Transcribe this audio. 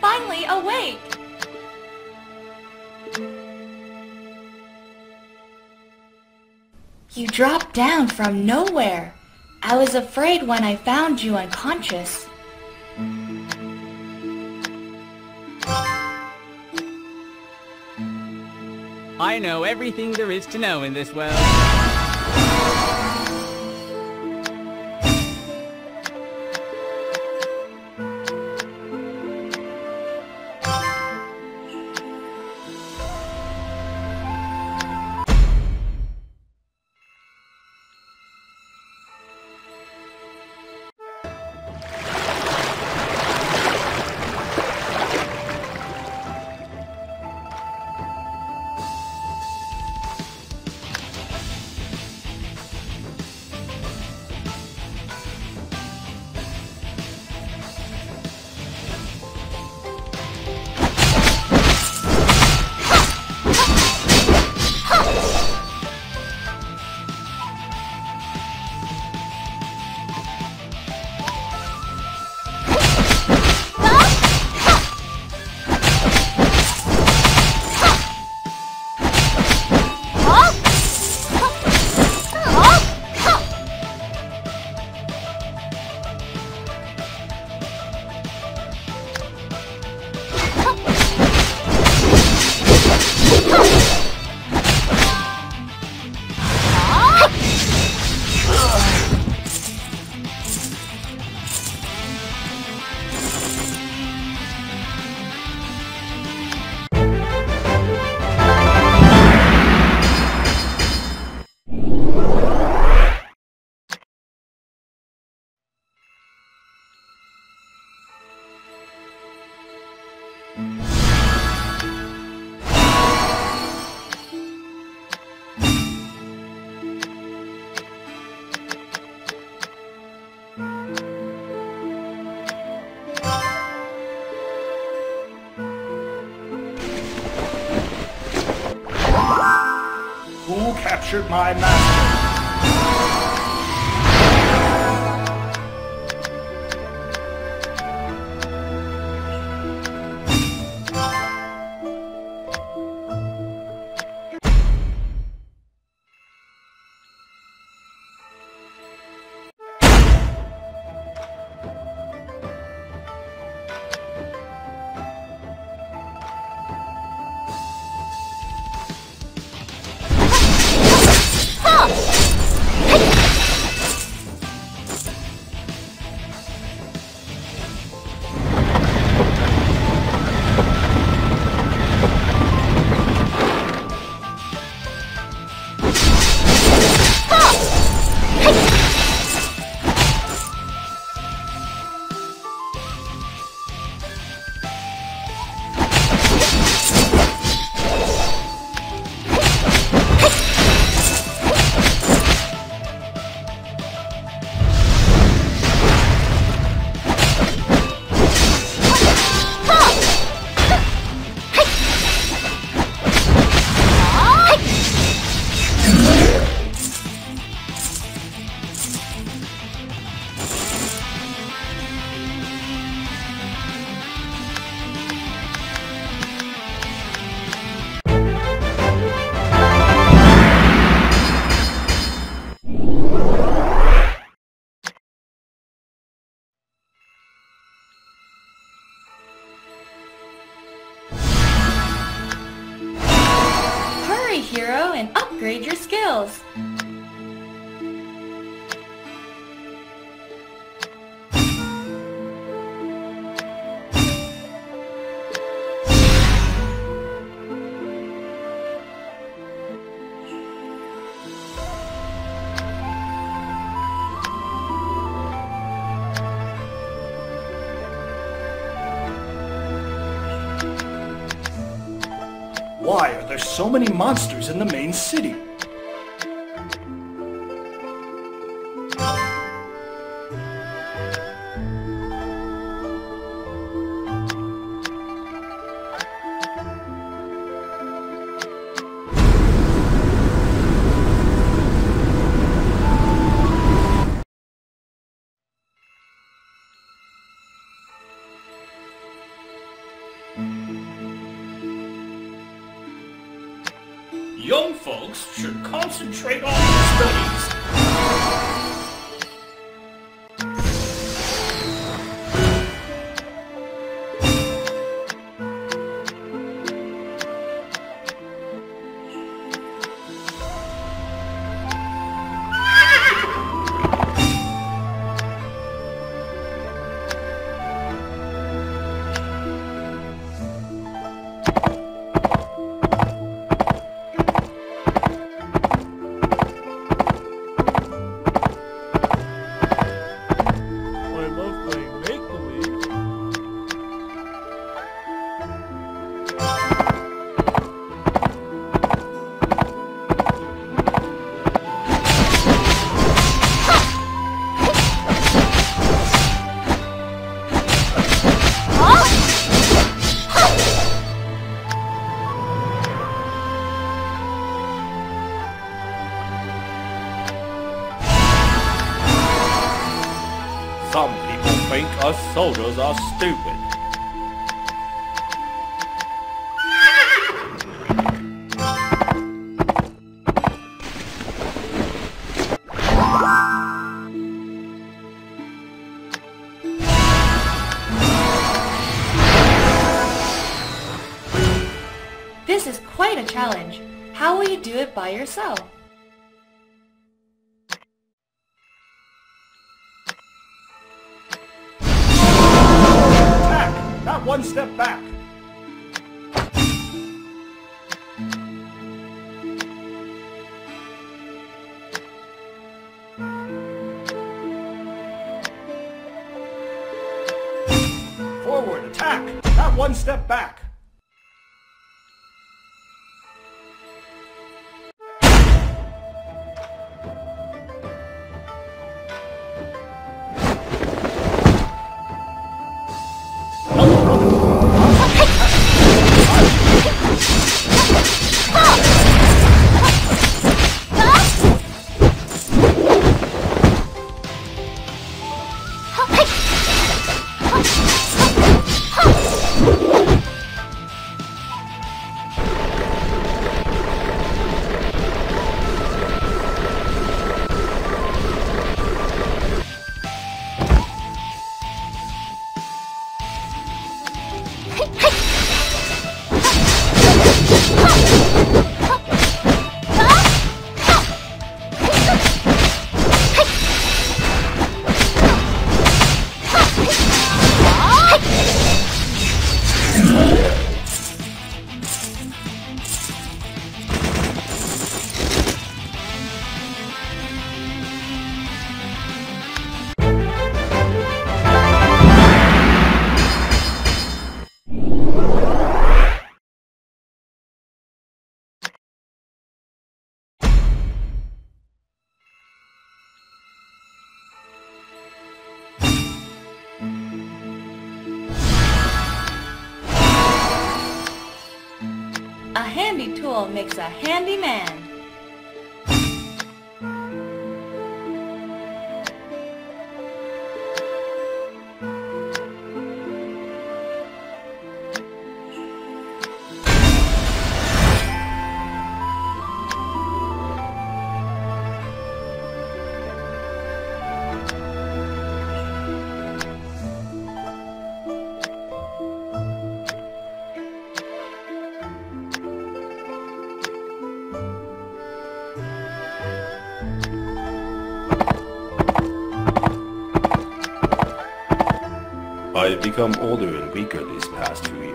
finally awake! You dropped down from nowhere. I was afraid when I found you unconscious. I know everything there is to know in this world. Captured my master? Hero, and upgrade your skills. Why are there so many monsters in the main city? Concentrate on soldiers are stupid. This is quite a challenge. How will you do it by yourself? One step back. Forward, attack! Not one step back. Makes a handy man. Become older and weaker these past few